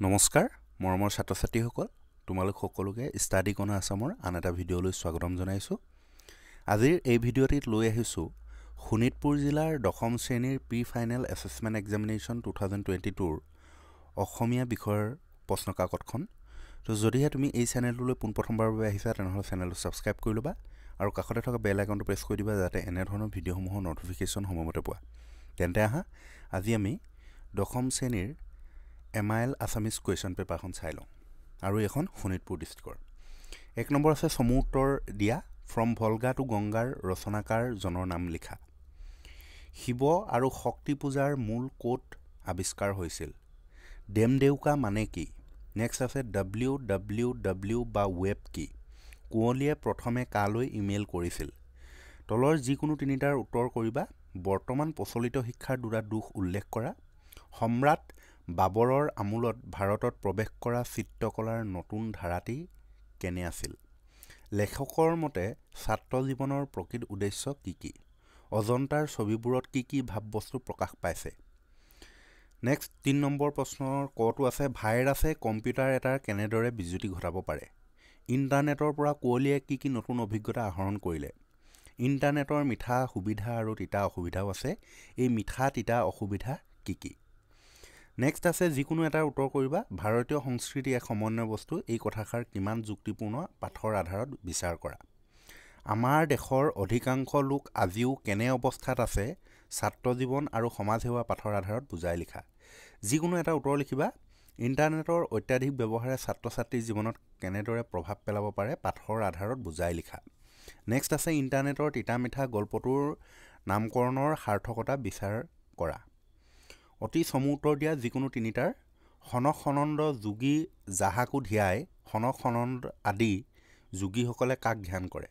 নমস্কাৰ মৰমৰ ছাত্ৰ ছাত্ৰীসকল তোমালোক সকলোকে ষ্টাডি কণা আছামৰ আন এটা ভিডিঅ'লৈ স্বাগতম জনাইছোঁ। আজিৰ এই ভিডিঅ'টিত লৈ আহিছোঁ শোণিতপুৰ জিলাৰ দশম শ্ৰেণীৰ pre final assessment examination two thousand twenty tour অসমীয়া বিষয়ৰ প্ৰশ্নকাকতখন। তো যদিহে তুমি এই চেনেলটোলৈ পোনপ্ৰথমবাৰৰ বাবে আহিছা তেনেহ'লে চেনেলটো ছাবস্ক্ৰাইব কৰি ল'বা আৰু কাষতে থকা বেল আইকনটো প্ৰেছ কৰি দিবা যাতে এনেধৰণৰ ভিডিঅ'সমূহৰ ন'টিফিকেশ্যন সময়মতে পোৱা। তেন্তে আহা আজি আমি দশম শ্ৰেণীৰ M I L Assamese question পেপাৰখন চাই লওঁ আৰু এইখন শোণিতপুৰ ডিষ্ট্ৰিক্টৰ। এক নম্বৰ আছে চমু উত্তৰ দিয়া ফ্ৰম ভলগা টু গংগাৰ ৰচনাকাৰজনৰ নাম লিখা। শিৱ আৰু শক্তি পূজাৰ মূল ক'ত আৱিষ্কাৰ হৈছিল? ডেম দেউকা মানে কি? নেক্সট আছে ডাব্লিউ ডাব্লিউ ডাব্লিউ বা ৱেব কি? কুঁৱলীয়ে প্ৰথমে কালৈ ইমেইল কৰিছিল? তলৰ যিকোনো তিনিটাৰ উত্তৰ কৰিবা। বৰ্তমান প্ৰচলিত শিক্ষাৰ দুটা দোষ উল্লেখ কৰা। সম্ৰাট বাবৰৰ আমোলত ভাৰতত প্ৰৱেশ কৰা চিত্ৰকলাৰ নতুন ধাৰাটি কেনে আছিল? লেখকৰ মতে ছাত্ৰ জীৱনৰ প্ৰকৃত উদ্দেশ্য কি কি? অজন্তাৰ ছবিবোৰত কি কি ভাৱবস্তু প্ৰকাশ পাইছে? নেক্সট তিনি নম্বৰ প্ৰশ্নৰ কটো আছে ভাইৰাছে কম্পিউটাৰ এটাৰ কেনেদৰে বিজুতি ঘটাব পাৰে? ইণ্টাৰনেটৰ পৰা কুঁৱলীয়ে কি কি নতুন অভিজ্ঞতা আহৰণ কৰিলে? ইণ্টাৰনেটৰ মিঠা সুবিধা আৰু তিতা অসুবিধাও আছে। এই মিঠা তিতা অসুবিধা কি কি? নেক্সট আছে যিকোনো এটাৰ উত্তৰ কৰিবা। ভাৰতীয় সংস্কৃতি এক সমন্বয় বস্তু। এই কথাষাৰ কিমান যুক্তিপূৰ্ণ পাঠৰ আধাৰত বিচাৰ কৰা। আমাৰ দেশৰ অধিকাংশ লোক আজিও কেনে অৱস্থাত আছে ছাত্ৰ জীৱন আৰু সমাজ সেৱা পাঠৰ আধাৰত বুজাই লিখা। যিকোনো এটা উত্তৰ লিখিবা। ইণ্টাৰনেটৰ অত্যাধিক ব্যৱহাৰে ছাত্ৰ ছাত্ৰীৰ জীৱনত কেনেদৰে প্ৰভাৱ পেলাব পাৰে পাঠৰ আধাৰত বুজাই লিখা। নেক্সট আছে ইণ্টাৰনেটৰ তিতা মিঠা গল্পটোৰ নামকৰণৰ সাৰ্থকতা বিচাৰ কৰা। অতি চমু উত্তৰ দিয়া যিকোনো তিনিটাৰ সনক সনন্দ যোগী জাহাকো ধিয়াই সনক সনন্দ আদি যোগীসকলে কাক ধ্যান কৰে?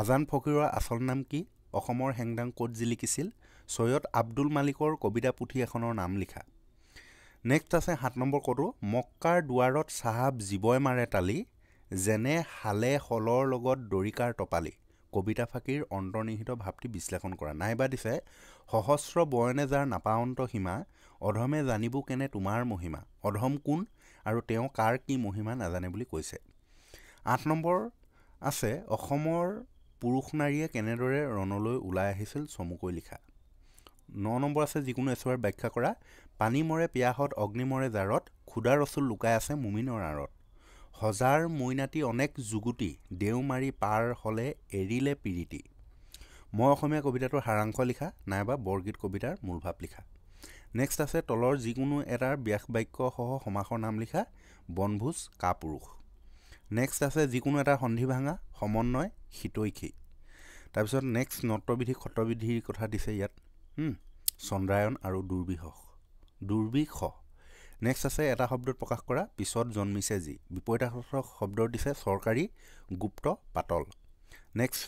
আজান ফকীৰৰ আচল নাম কি? অসমৰ হেংদাং ক'ত জিলিকিছিল? ছৈয়দ আব্দুল মালিকৰ কবিতা পুথি এখনৰ নাম লিখা। নেক্সট আছে সাত নম্বৰ ক'তো মক্কাৰ দুৱাৰত চাহাব জীৱই মাৰে তালি যেনে হালে শলৰ লগত দৰিকাৰ টপালি। কবিতা ফাঁকিৰ অন্তৰ্নিহিত ভাৱটি বিশ্লেষণ কৰা। নাইবা দিছে সহস্ৰ বয়নে যাৰ নাপাৱন্ত সীমা অধমে জানিব কেনে তোমাৰ মহিমা? অধম কোন আৰু তেওঁ কাৰ কি মহিমা নাজানে বুলি কৈছে? আঠ নম্বৰ আছে অসমৰ পুৰুষ নাৰীয়ে কেনেদৰে ৰণলৈ ওলাই আহিছিল চমুকৈ লিখা। ন নম্বৰ আছে যিকোনো এচোৱাৰ ব্যাখ্যা কৰা। পানী মৰে পিয়াহত অগ্নি মৰে জাৰত ক্ষুদা ৰচুল লুকাই আছে মুমিনৰ আঁৰত। সজাৰ মৈনাতি অনেক যুগুটি দেও মাৰি পাৰ হ'লে এৰিলে পিৰিতি। মই অসমীয়া কবিতাটোৰ সাৰাংশ লিখা নাইবা বৰগীত কবিতাৰ মূলভাৱ লিখা। নেক্সট আছে তলৰ যিকোনো এটাৰ ব্যাস বাক্যসহ সমাসৰ নাম লিখা বনভোজ কাপুৰুষ। নেক্সট আছে যিকোনো এটা সন্ধি ভাঙা সমন্বয় শীতৈষী তাৰপিছত নেক্সট নত্ৰবিধি ক্ষত্ৰবিধিৰ কথা দিছে ইয়াত। চন্দ্ৰায়ন আৰু দুৰ্বিষহ। দুৰ্বিষ নেক্সট আছে এটা শব্দত প্ৰকাশ কৰা পিছত জন্মিছে যি। বিপৰীতাৰ্থক শব্দ দিছে চৰকাৰী গুপ্ত পাতল। নেক্সট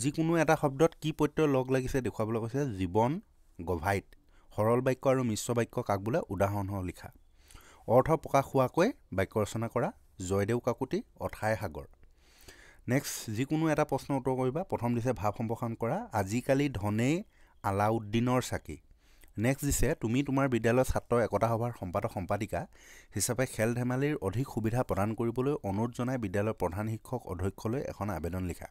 যিকোনো এটা শব্দত কি প্ৰত্যয় লগ লাগিছে দেখুৱাবলৈ কৈছে জীৱন গভাইট সৰল বাক্য আৰু মিশ্ৰ বাক্য কাক বোলে উদাহৰণসহ লিখা। অৰ্থ প্ৰকাশ হোৱাকৈ বাক্য ৰচনা কৰা জয়দেউ কাকুতি অথাই সাগৰ। নেক্সট যিকোনো এটা প্ৰশ্নৰ উত্তৰ কৰিবা। প্ৰথম দিছে ভাৱ সম্প্ৰসাৰণ কৰা। আজিকালি ধনেই আলাউদ্দিনৰ চাকি। নেক্সট দিছে তুমি তোমাৰ বিদ্যালয়ৰ ছাত্ৰ একতা সভাৰ সম্পাদক সম্পাদিকা হিচাপে খেল ধেমালিৰ অধিক সুবিধা প্ৰদান কৰিবলৈ অনুৰোধ জনাই বিদ্যালয়ৰ প্ৰধান শিক্ষক অধ্যক্ষলৈ এখন আবেদন লিখা।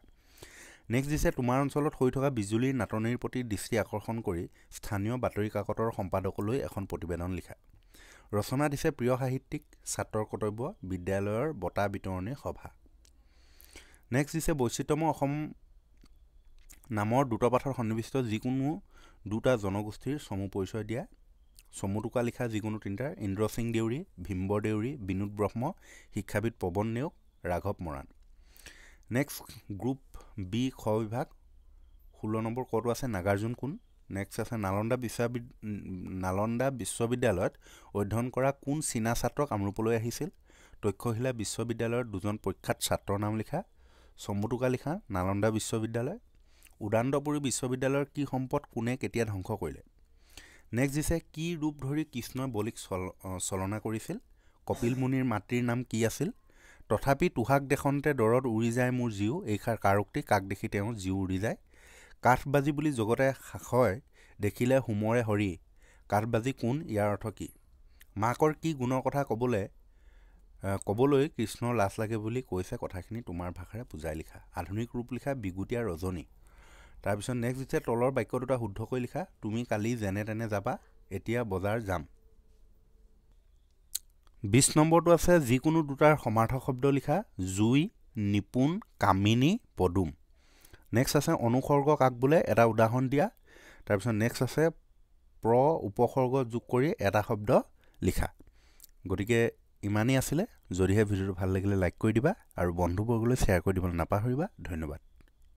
নেক্সট দিছে তোমাৰ অঞ্চলত হৈ থকা বিজুলীৰ নাটনিৰ প্ৰতি দৃষ্টি আকৰ্ষণ কৰি স্থানীয় বাতৰি কাকতৰ সম্পাদকলৈ এখন প্ৰতিবেদন লিখা। ৰচনা দিছে প্ৰিয় সাহিত্যিক ছাত্ৰৰ কৰ্তব্য বিদ্যালয়ৰ বঁটা বিতৰণী সভা। নেক্সট দিছে বৈচিত্ৰময় অসম নামৰ দুটা পাঠৰ সন্নিৱিষ্ট যিকোনো দুটা জনগোষ্ঠীৰ চমু পৰিচয় দিয়া। চমু টোকা লিখা যিকোনো তিনিটাৰ ইন্দ্ৰ সিং দেউৰী ভীম্বৰ দেউৰী বিনোদ ব্ৰহ্ম শিক্ষাবিদ পৱন নেওগ ৰাঘৱ মৰাণ। নেক্সট গ্ৰুপ বি খ বিভাগ ষোল্ল নম্বৰ ক'তো আছে নাগাৰ্জুন কোন? নেক্সট আছে নালন্দা বিশ্ববিদ নালন্দা বিশ্ববিদ্যালয়ত অধ্যয়ন কৰা কোন চীনা ছাত্ৰ কামৰূপলৈ আহিছিল? তক্ষশিলা বিশ্ববিদ্যালয়ৰ দুজন প্ৰখ্যাত ছাত্ৰৰ নাম লিখা চম্বুটোকা লিখা নালন্দা বিশ্ববিদ্যালয়। উদান্তপুৰী বিশ্ববিদ্যালয়ৰ কি সম্পদ কোনে কেতিয়া ধ্বংস কৰিলে? নেক্সট দিছে কি ৰূপ ধৰি কৃষ্ণই বলিক চল চলনা কৰিছিল? কপিল মুনিৰ মাতৃৰ নাম কি আছিল? তথাপি তোহাক দেখনতে দৰত উৰি যায় মোৰ জীও এইষাৰ কাৰোক্তি কাক দেখি তেওঁ জীও উৰি যায়? কাঠবাজি বুলি জগতে সাশয় দেখিলে হোমৰে হৰি। কাঠবাজি কোন ইয়াৰ অৰ্থ কি? মাকৰ কি গুণৰ কথা ক'বলৈ ক'বলৈ কৃষ্ণৰ লাজ লাগে বুলি কৈছে কথাখিনি তোমাৰ ভাষাৰে বুজাই লিখা। আধুনিক ৰূপ লিখা বিগুটীয়া ৰজনী। তাৰপিছত নেক্সট দিছে তলৰ বাক্য দুটা শুদ্ধকৈ লিখা তুমি কালি যেনে তেনে যাবা এতিয়া বজাৰ যাম। বিছ নম্বৰটো আছে যিকোনো দুটাৰ সমাৰ্থক শব্দ লিখা জুই নিপুণ কামিনী পদুম। নেক্সট আছে অনুসৰ্গ কাক বোলে? এটা উদাহৰণ দিয়া। তাৰপিছত নেক্সট আছে প্ৰ উপসৰ্গ যোগ কৰি এটা শব্দ লিখা। গতিকে ইমানেই আছিলে। যদিহে ভিডিঅ'টো ভাল লাগিলে লাইক কৰি দিবা আৰু বন্ধুবৰ্গলৈ শ্বেয়াৰ কৰি দিবলৈ নাপাহৰিবা। ধন্যবাদ।